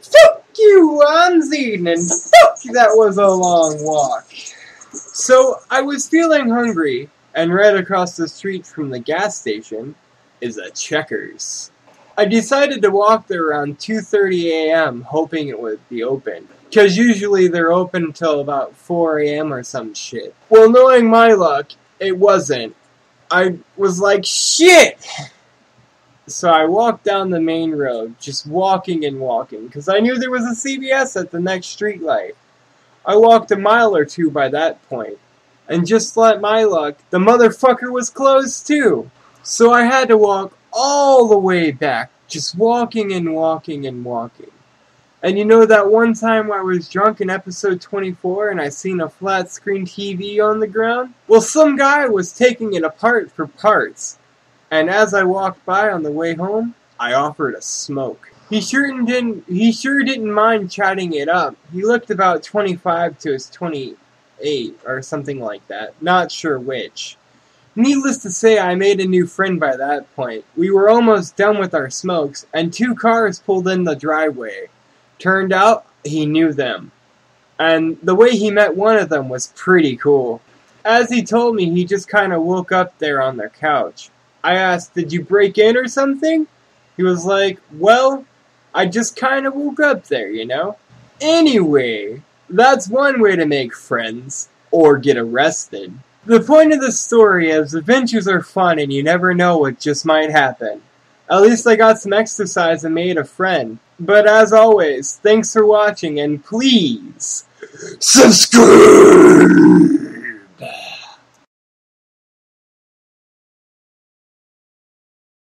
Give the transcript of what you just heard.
Fuck you, I'm Zeeden, and fuck that was a long walk. So I was feeling hungry, and right across the street from the gas station is a Checkers. I decided to walk there around 2:30 a.m. hoping it would be open. Cause usually they're open until about 4 a.m. or some shit. Well, knowing my luck, it wasn't. I was like, shit! So I walked down the main road, just walking and walking, because I knew there was a CVS at the next street light. I walked a mile or two by that point, and just like my luck, the motherfucker was closed too. So I had to walk all the way back, just walking and walking and walking. And you know that one time I was drunk in episode 24 and I seen a flat screen TV on the ground? Well, some guy was taking it apart for parts. And as I walked by on the way home, I offered a smoke. He sure didn't he sure didn't mind chatting it up. He looked about 25 to his 28 or something like that. Not sure which. Needless to say, I made a new friend by that point. We were almost done with our smokes, and two cars pulled in the driveway. Turned out he knew them. And the way he met one of them was pretty cool. As he told me, he just kind of woke up there on their couch. I asked, Did you break in or something? He was like, Well, I just kind of woke up there, you know? Anyway, that's one way to make friends or get arrested. The point of the story is adventures are fun and you never know what just might happen. At least I got some exercise and made a friend. But as always, thanks for watching and please subscribe!